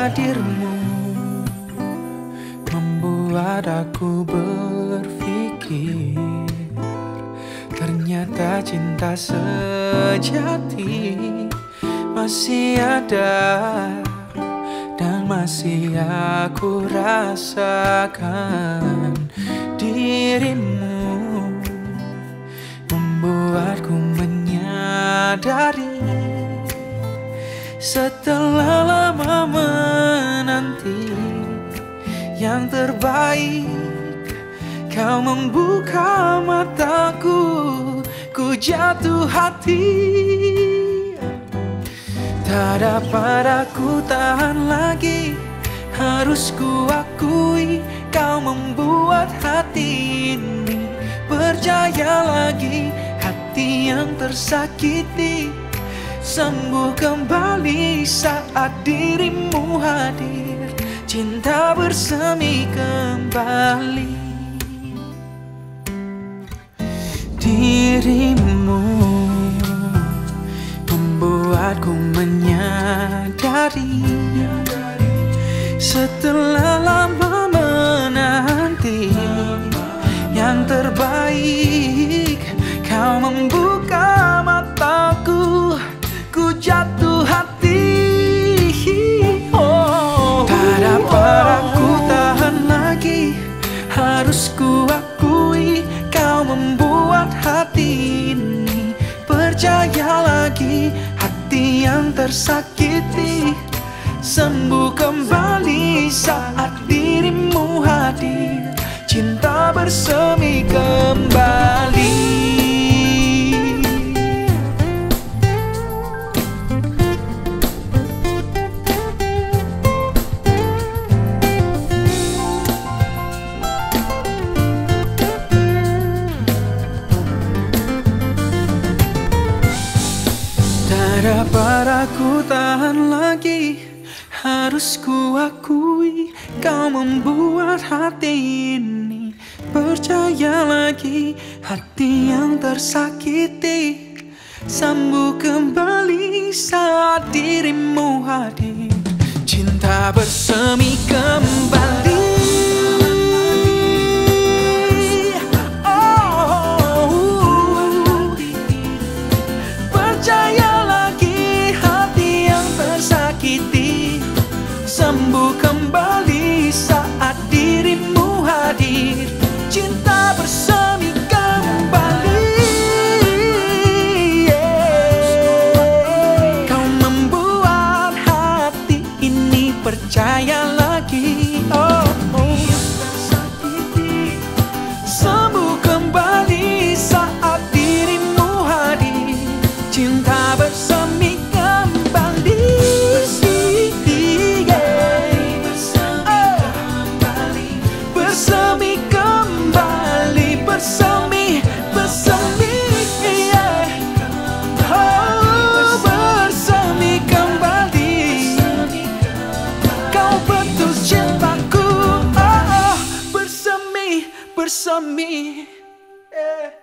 hadirmu. Membuat aku berpikir Ternyata cinta sejati masih ada dan masih aku rasakan dirimu. Membuatku menyadari setelah lama yang terbaik. Kau membuka mataku Ku jatuh hati. Tak dapat aku tahan lagi. Harus ku akui Kau membuat hati ini Percaya lagi. Hati yang tersakiti Sembuh kembali saat dirimu hadir Cinta bersemi kembali. Dirimu Membuatku menyadari Setelah lama Harus ku akui Kau membuat hati ini Percaya lagi. Hati yang tersakiti Sembuh kembali saat dirimu hadir. Cinta bersemi Tak dapat aku tahan lagi. Harus ku akui Kau membuat hati ini Percaya lagi. Hati yang tersakiti Sembuh kembali saat dirimu hadir. Cinta bersemi kembali bersami eh.